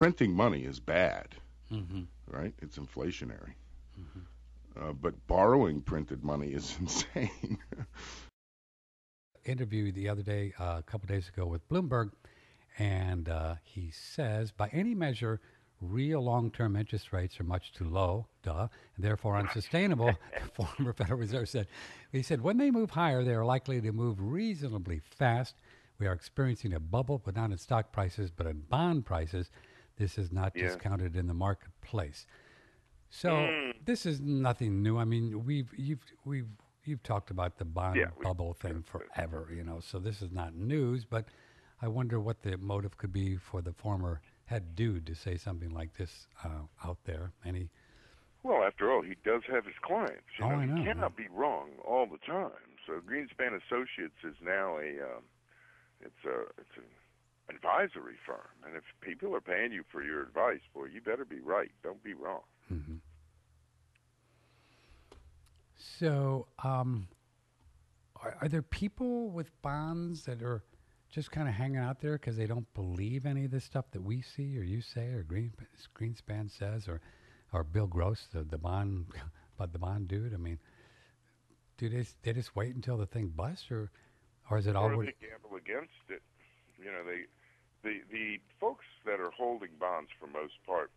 printing money is bad, Mm-hmm. right? It's inflationary. Uh, but borrowing printed money is insane. interview the other day, uh, a couple days ago, with Bloomberg, and uh, he says, by any measure, real long-term interest rates are much too low, duh, and therefore unsustainable. the former Federal Reserve said. He said, when they move higher, they are likely to move reasonably fast. We are experiencing a bubble, but not in stock prices, but in bond prices. This is not Yeah. discounted in the marketplace. So Mm. this is nothing new. I mean, we've you've we've you've talked about the bond Yeah, we- bubble thing forever, you know. So this is not news, but I wonder what the motive could be for the former head dude to say something like this uh, out there. Any Well, after all, he does have his clients. You Oh, know, I know, He cannot be wrong all the time. So Greenspan Associates is now a um, it's a it's an advisory firm, and if people are paying you for your advice, boy, you better be right. Don't be wrong. hmm So, um, are, are there people with bonds that are just kind of hanging out there because they don't believe any of this stuff that we see or you say or Green, Greenspan says or or Bill Gross, the, the bond, but the bond dude? I mean, do they they just wait until the thing busts or or is it or already? they gamble against it. You know, they the the folks that are holding bonds for most part.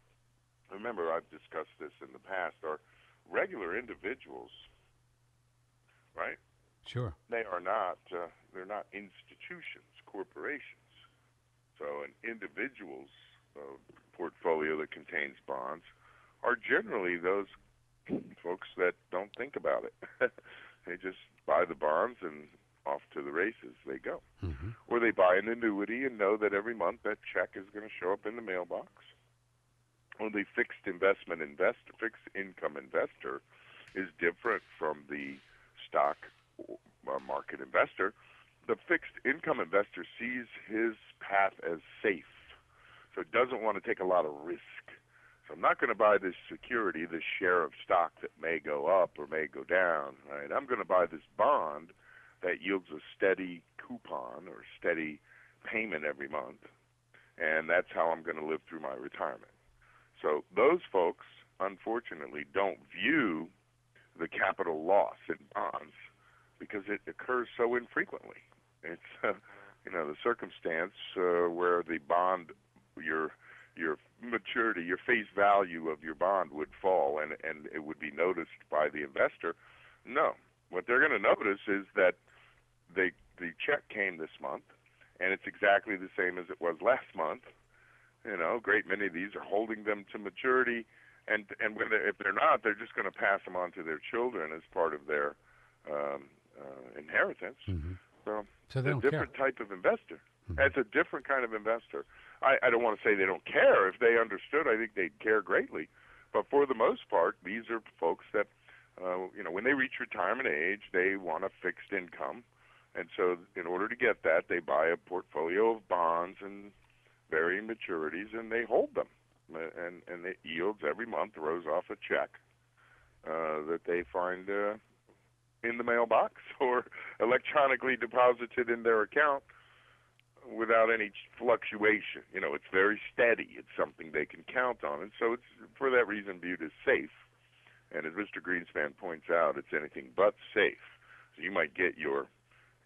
Remember, I've discussed this in the past. Are regular individuals, right? Sure. They are not. Uh, they're not institutions, corporations. So, an individual's uh, portfolio that contains bonds are generally those folks that don't think about it. they just buy the bonds and off to the races they go. hmm Or they buy an annuity and know that every month that check is going to show up in the mailbox. Or the fixed investment investor, fixed income investor, is different from the stock uh, market investor. The fixed income investor sees his path as safe, so doesn't want to take a lot of risk. So I'm not going to buy this security, this share of stock that may go up or may go down. Right? I'm going to buy this bond that yields a steady coupon or steady payment every month, and that's how I'm going to live through my retirement. So those folks, unfortunately, don't view the capital loss in bonds because it occurs so infrequently. It's uh, you know the circumstance uh, where the bond your your maturity, your face value of your bond would fall, and and it would be noticed by the investor. No, what they're going to notice is that they the check came this month, and it's exactly the same as it was last month. You know, a great many of these are holding them to maturity, and and when they if they're not, they're just going to pass them on to their children as part of their um, uh, inheritance. hmm So So they it's a different care. type of investor. Mhm. It's a different kind of investor. I, I don't want to say they don't care. If they understood, I think they'd care greatly. But for the most part, these are folks that, uh, you know, when they reach retirement age, they want a fixed income, and so in order to get that, they buy a portfolio of bonds and varying maturities, and they hold them, Uh, and and it yields every month throws off a check uh, that they find uh, in the mailbox or electronically deposited in their account without any fluctuation. You know, it's very steady. It's something they can count on, and so it's for that reason viewed as safe. And as Mr. Greenspan points out, it's anything but safe. So you might get your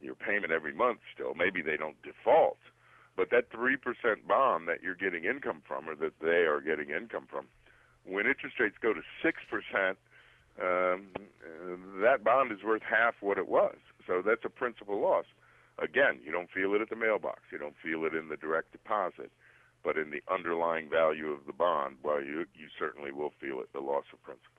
your payment every month still. Maybe they don't default, but that three percent bond that you're getting income from, or that they are getting income from, when interest rates go to six percent, um, that bond is worth half what it was. So that's a principal loss. Again, you don't feel it at the mailbox. You don't feel it in the direct deposit, but in the underlying value of the bond, well, you you certainly will feel it, the loss of principal.